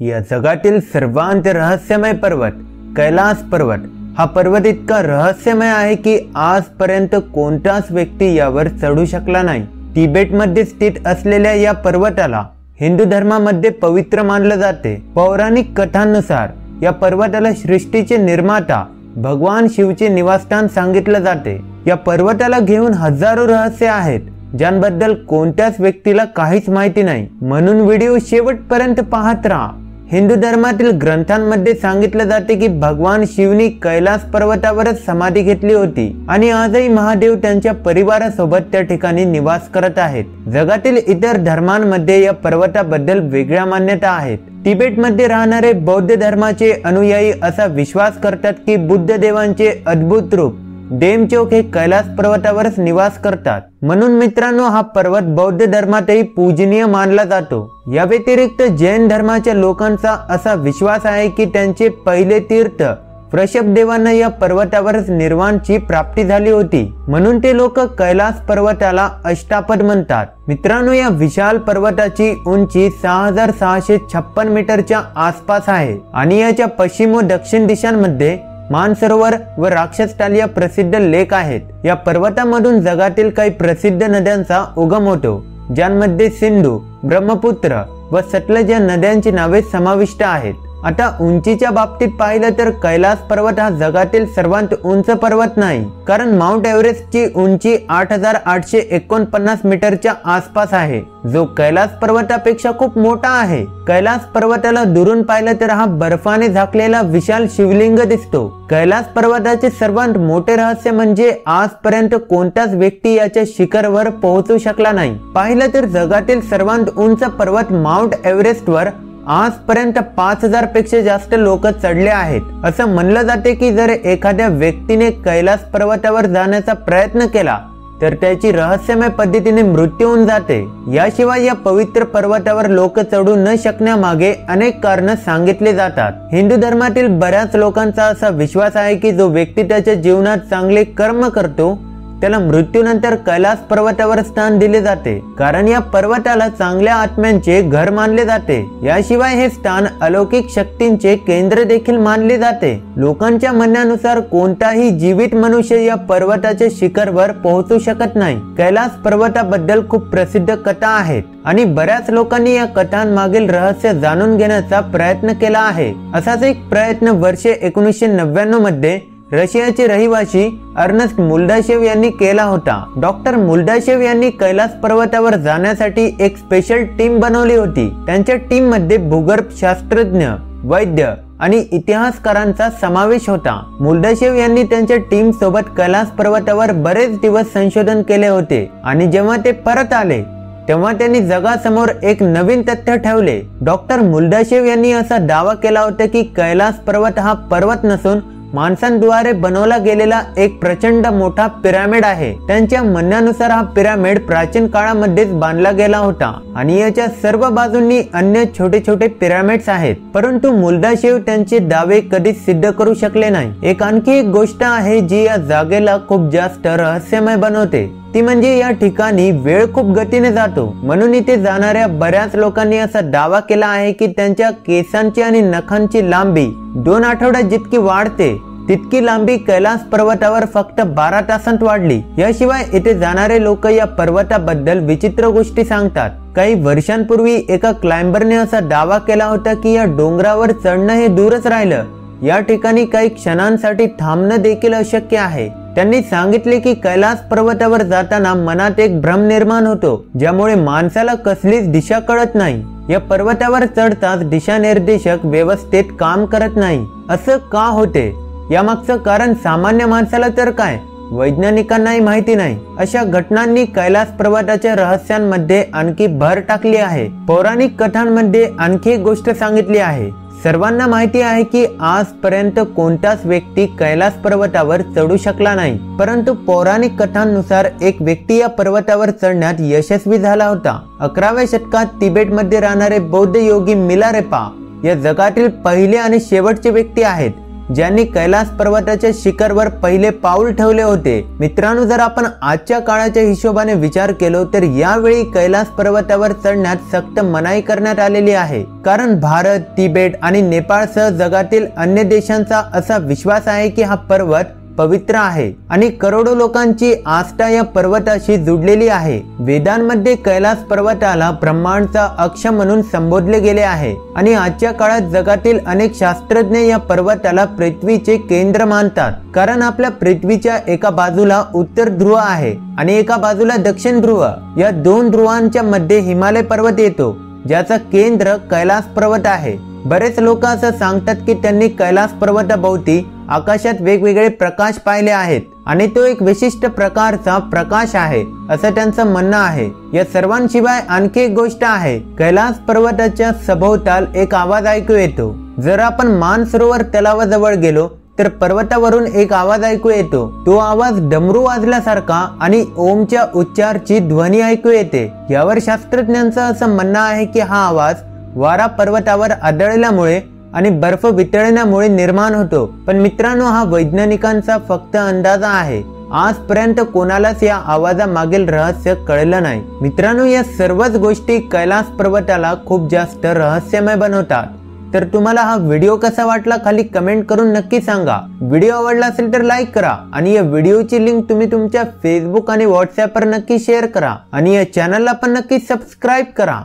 या जगातील सर्वांत रहस्यमय पर्वत कैलास पर्वत हा पर्वत इतका रहस्यमय आहे की आजपर्यंत कोणताच व्यक्ती यावर चढू शकला नाही. तिबेटमध्ये स्थित असलेल्या या पर्वताला हिंदू धर्मामध्ये पवित्र मानलं जाते. पौराणिक कथांनुसार या पर्वताला सृष्टीचे निर्माता भगवान शिवचे निवासस्थान सांगितलं जाते. या पर्वताला घेऊन हजारो रहस्य आहेत ज्यांबद्दल कोणत्याच व्यक्तीला काहीच माहिती नाही. म्हणून व्हिडिओ शेवटपर्यंत पाहत राहा. हिंदू धर्मातील ग्रंथांमध्ये सांगितलं जाते की भगवान शिवनी कैलास पर्वतावरच समाधी घेतली होती. आणि आजही महादेव त्यांच्या परिवारासोबत त्या ठिकाणी निवास करत आहेत. जगातील इतर धर्मांमध्ये या पर्वताबद्दल वेगळ्या मान्यता आहेत. तिबेटमध्ये राहणारे बौद्ध धर्माचे अनुयायी असा विश्वास करतात की बुद्ध देवांचे अद्भुत रूप डेमचौक हे कैलास पर्वतावरच निवास करतात. म्हणून मित्रांनो हा पर्वत बौद्ध धर्मातही पूजनीय मानला जातो. या व्यतिरिक्त जैन धर्माच्या लोकांचा असा विश्वास आहे की त्यांचे पहिले तीर्थ वृषभ देवांना या पर्वतावरच निर्वाणची प्राप्ती झाली होती. म्हणून ते लोक कैलास पर्वताला अष्टापद म्हणतात. मित्रांनो या विशाल पर्वताची उंची सहा हजार सहाशे छप्पन मीटरच्या आसपास आहे आणि याच्या पश्चिम व दक्षिण दिशांमध्ये मानसरोवर व राक्षसटाल या प्रसिद्ध लेक आहेत. या पर्वतामधून जगातील काही प्रसिद्ध नद्यांचा उगम होतो. ज्यांमध्ये सिंधू ब्रह्मपुत्र व सटलज या नद्यांची नावे समाविष्ट आहेत. आता उंचीच्या बाबतीत पाहिलं तर कैलास पर्वत हा जगातील सर्वात उंच पर्वत नाही कारण माउंट एव्हरेस्टची उंची आठ हजार आठशे एकोणपन्नास मीटरच्या आसपास आहे. जो कैलास पर्वतापेक्षा खूप मोठा आहे. कैलास पर्वताला दुरून पाहिलं तर हा बर्फाने झाकलेला विशाल शिवलिंग दिसतो. कैलास पर्वताचे सर्वात मोठे रहस्य म्हणजे आजपर्यंत कोणताच व्यक्ती याच्या शिखरवर पोहोचू शकला नाही. पाहिलं तर जगातील सर्वात उंच पर्वत माउंट एव्हरेस्टवर आजपर्यंत पाच हजारपेक्षा जास्त लोक चढले आहेत. असं म्हणलं जाते की जर एखाद्या व्यक्तीने कैलास पर्वतावर जाण्याचा प्रयत्न केला तर त्याची रहस्यमय पद्धतीने मृत्यू होऊन जाते. याशिवाय या पवित्र पर्वतावर लोक चढू न शकण्यामागे अनेक कारण सांगितले जातात. हिंदू धर्मातील बऱ्याच लोकांचा असा विश्वास आहे की जो व्यक्ती त्याच्या जीवनात चांगले कर्म करतो त्याला मृत्यूनंतर कैलास पर्वतावर स्थान दिले जाते. कारण या पर्वताला चांगल्या आत्म्यांचे घर मानले जाते. याशिवाय हे स्थान अलौकिक शक्तींचे केंद्र देखील मानले जाते. लोकांच्या म्हणण्यानुसार कोणताही जीवित मनुष्य या पर्वताच्या शिखरवर पोहोचू शकत नाही. कैलास पर्वताबद्दल खूप प्रसिद्ध कथा आहेत आणि बऱ्याच लोकांनी या कथांमागील रहस्य जाणून घेण्याचा प्रयत्न केला आहे. असाच एक प्रयत्न वर्षे एकोणीसशे नव्याण्णवमध्ये रशियाचे रहिवासी अर्नस्ट मुल्डाशेव यांनी केला होता. डॉक्टर मुल्डाशेव यांनी कैलास पर्वतावर जाण्यासाठी एक स्पेशल टीम बनवली होती. त्यांच्या टीममध्ये भूगर्भ शास्त्रज्ञ वैद्य आणि इतिहासकारांचा समावेश होता. मुल्डाशेव यांनी त्यांच्या टीम सोबत कैलास पर्वतावर बरेच दिवस संशोधन केले होते आणि जेव्हा ते परत आले तेव्हा त्यांनी जगासमोर एक नवीन तथ्य ठेवले. डॉक्टर मुल्डाशेव यांनी असा दावा केला होता की कैलास पर्वत हा पर्वत नसून माणसांद्वारे बनवला गेलेला एक प्रचंड मोठा पिरामिड आहे. त्यांच्या म्हणण्यानुसार हा पिरामिड प्राचीन काळामध्येच बांधला गेला होता. आणि याच्या सर्व बाजूंनी अन्य छोटे छोटे पिरामिड्स आहेत. परंतु मुल्दाशेव त्यांचे दावे कधीच सिद्ध करू शकले नाही. एक आणखी एक गोष्ट आहे जी या जागेला खूप जास्त रहस्यमय बनवते. ती म्हणजे या ठिकाणी वेळ खूप गतीने जातो. म्हणून इथे जाणाऱ्या बऱ्याच लोकांनी असा दावा केला आहे की त्यांच्या केसांची आणि नखांची लांबी दोन आठवड्यात जितकी वाढते तितकी लांबी कैलास पर्वतावर फक्त बारा तासांत वाढली. याशिवाय इथे जाणारे लोक या पर्वताबद्दल विचित्र गोष्टी सांगतात. काही वर्षांपूर्वी एका क्लाइंबरने असा दावा केला होता की या डोंगरावर चढणं हे दूरच राहिलं. या ठिकाणी काही क्षणांसाठी थांबणं देखील अशक्य आहे. त्यांनी सांगितले की कैलास पर्वतावर जाताना मनात एक भ्रम निर्माण होतो ज्यामुळे माणसाला कसलीच दिशा कळत नाही. या पर्वतावर चढताच दिशानिर्देशक व्यवस्थेत काम करत नाही. असं का होते? यामागचं कारण सामान्य माणसाला तर काय? वैज्ञानिकांनाही माहिती नाही. अशा घटनांनी कैलास पर्वताच्या रहस्यांमध्ये आणखी भर टाकली आहे. पौराणिक कथांमध्ये आणखी एक गोष्ट सांगितली आहे. सर्वांना माहिती आहे की आजपर्यंत कोणताच व्यक्ती कैलास पर्वतावर चढू शकला नाही. परंतु पौराणिक कथांनुसार एक व्यक्ती या पर्वतावर चढण्यात यशस्वी झाला होता. अकराव्या शतकात तिबेटमध्ये राहणारे बौद्ध योगी मिलारेपा या जगातील पहिले आणि शेवटचे व्यक्ती आहेत. ज्यांनी कैलास पर्वताच्या शिखरवर पहिले पाऊल ठेवले होते. मित्रांनो जर आपण आजच्या काळाच्या हिशोबाने विचार केलो तर यावेळी कैलास पर्वतावर चढण्यात सक्त मनाई करण्यात आलेली आहे. कारण भारत तिबेट आणि नेपाळसह जगातील अन्य देशांचा असा विश्वास आहे की हा पर्वत पवित्र आहे आणि करोडो लोकांची आस्था या पर्वताशी जुडलेली आहे. वेदांमध्ये कैलास पर्वताला ब्रह्मांडचा अक्ष म्हणून संबोधले गेले आहे आणि आजच्या काळात जगातील अनेक शास्त्रज्ञ या पर्वताला पृथ्वीचे केंद्र मानतात. कारण आपल्या पृथ्वीच्या एका बाजूला उत्तर ध्रुव आहे आणि एका बाजूला दक्षिण ध्रुव. या दोन ध्रुवांच्या मध्ये हिमालय पर्वत येतो ज्याचा केंद्र कैलास पर्वत आहे. बरेच लोक असं सांगतात की त्यांनी कैलास पर्वताभोवती आकाशात वेगवेगळे प्रकाश पाहिले आहेत आणि तो एक विशिष्ट प्रकारचा प्रकाश आहे असं त्यांचं म्हणणं आहे. या सर्वांशिवाय आणखी एक गोष्ट आहे कैलास पर्वताच्या सभोवताल एक आवाज ऐकू येतो. जर आपण मानसरोवर तलावाजवळ गेलो तर पर्वतावरून एक आवाज ऐकू येतो. तो आवाज डमरू वाजल्यासारखा आणि ओमच्या उच्चारची ध्वनी ऐकू येते. यावर शास्त्रज्ञांचं असं म्हणणं आहे की हा आवाज वारा पर्वतावर आदळल्यामुळे आणि बर्फ वितळण्यामुळे निर्माण होतो. पण मित्रांनो हा वैज्ञानिकांचा फक्त अंदाज आहे. आजपर्यंत कोणालाच या आवाजामागील रहस्य कळलं नाही. मित्रांनो या सर्वच गोष्टी कैलास पर्वताला खूप जास्त रहस्यमय बनवतात. तर तुम्हाला हा व्हिडिओ कसा वाटला खाली कमेंट करून नक्की सांगा. व्हिडिओ आवडला असेल तर लाईक करा आणि या व्हिडिओची लिंक तुम्ही तुमच्या फेसबुक आणि व्हॉट्सअपवर नक्की शेअर करा आणि या चॅनलला पण नक्की सबस्क्राईब करा.